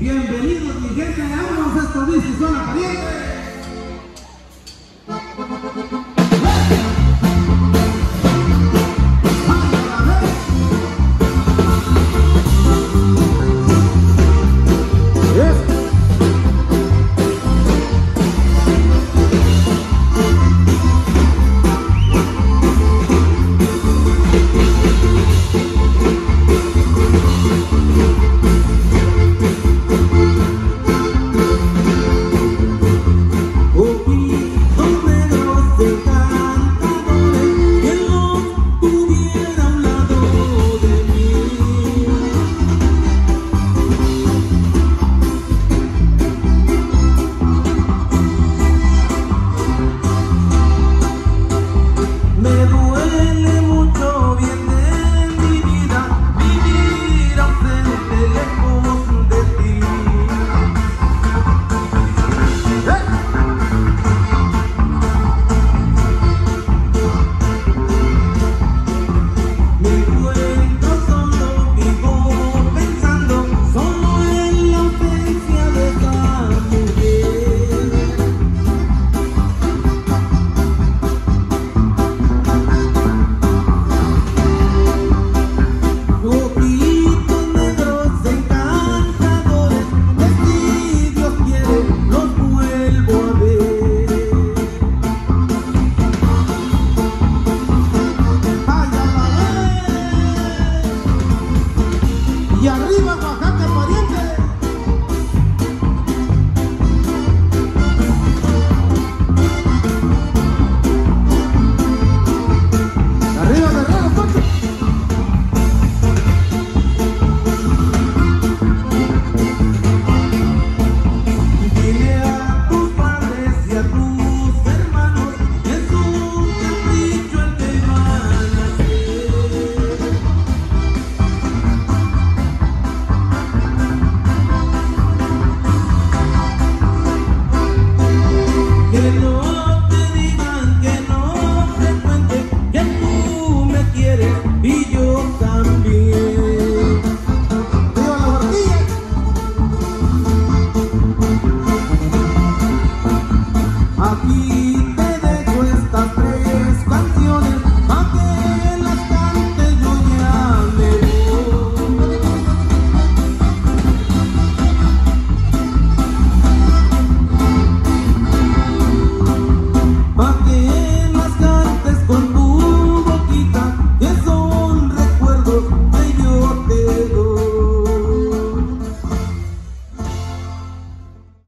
Bienvenidos mi gente, vámonos a estos discos, son pariente. Ooh,